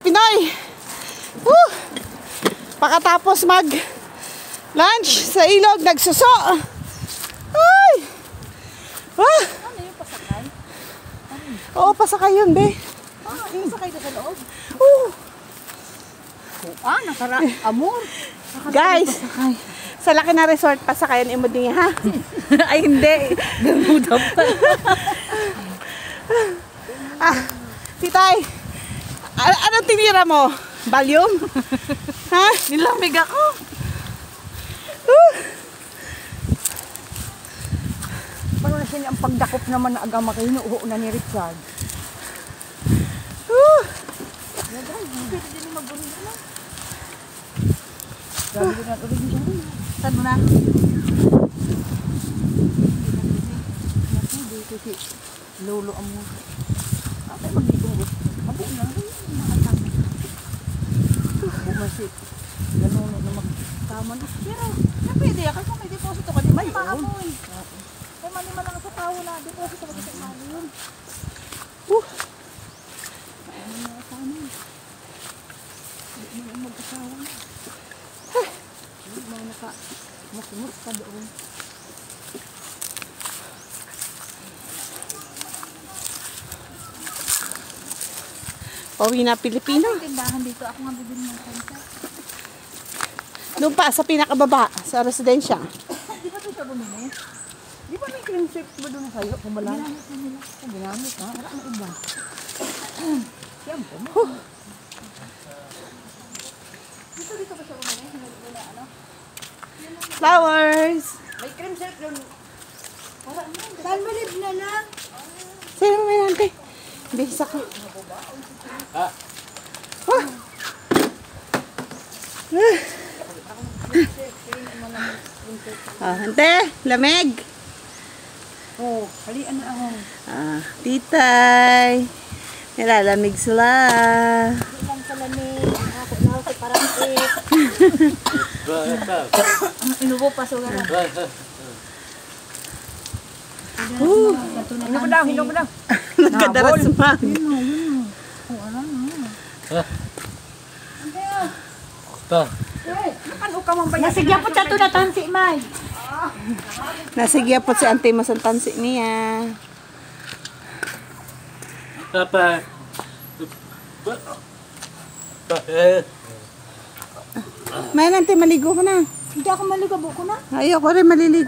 Pinoy. Woo! Pakatapos mag lunch sa ilog, nagsuso. Ay! Ah! Ano yung pasakay? Oo, pasakay yun, be. Ah, pasakay na sa loob. Woo! Ah, nakara... Amor. Guys, sa laki na resort, pasakayan imo din ha. Ay, hindi. Gamuda pa. Ah, titay, a- anong tinira mo? Valium? ha? Nilamig ako. Uh, Parang siya ang pagdakop naman na agama kayo uho na ni Richard. uh. Pwede din mag-urin na. Grabe din ang urin niya. Saan mo na? Lolo ang mo. Ate, mag-itong Bumasit. Ganun na magtama na. Pero, na pwede. Kasi kung may deposito ka, di ba? Maamoy. Kaya mali man lang sa tao na deposito ka sa imali yun. Uh. Ano na kasama yun? Hindi mo lang mag-asawa na. Hindi mo naka masimot ka doon. Pauwi na Pilipino. Tindahan dito. Ako nga bibili ng kansa. Doon pa, sa pinakababa, sa residensya. Di ba ito siya bumili? Di ba may cream chips ba doon sa'yo? Kung wala? Ginamit na nila. Oh, ginamit ha? Wala ang iba. Siyempre. Huh. Dito dito ba siya bumili? Wala ano? Flowers. May cream chips doon. Saan malib na lang? Sino mo yan, ante? Bisa ko. Ah. Ah, ante, lamig. Oh, halian na ako. Ah, titay. Nilalamig sila. Ilang kalamig. Ako na ako parang eh. Inubo pa so gano'n. Uh, Hino mo daw, hino mo daw. nagkadaras man. Ano ka man ba yan? Nasigyan po siya ito na tansi, May. Nasigya po si ante mo sa tansi niya. Papa. Eh, May ante, maligo ko na. Hindi ako maligo, buko na. Ayoko rin maliligo.